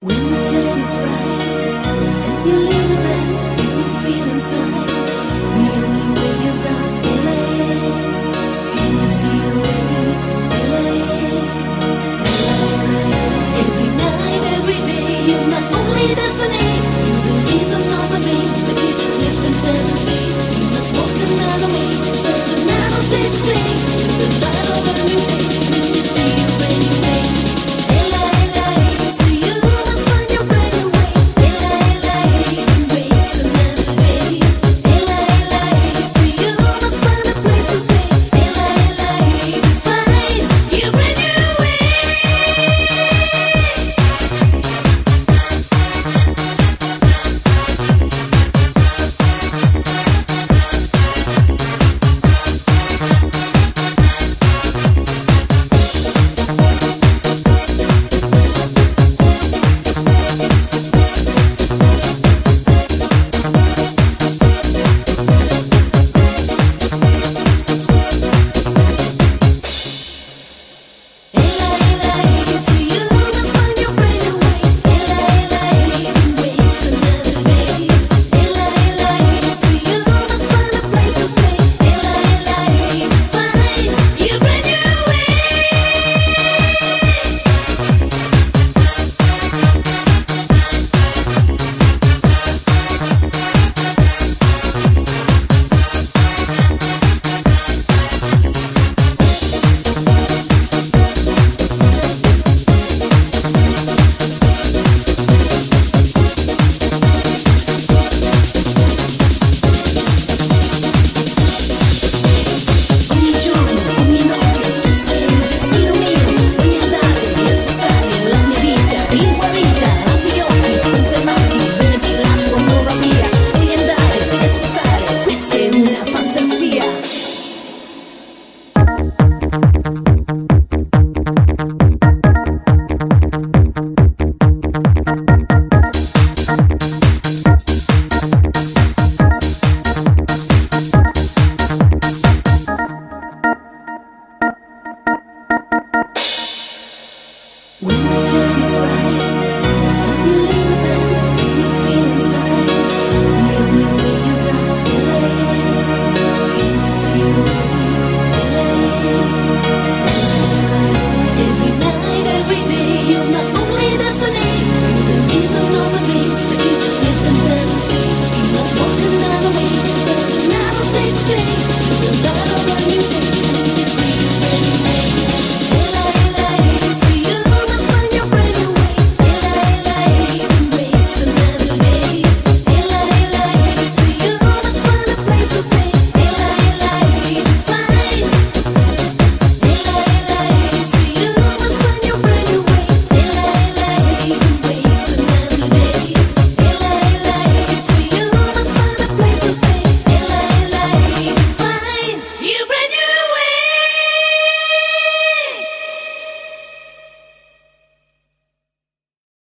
When the time is right and you leave Winter is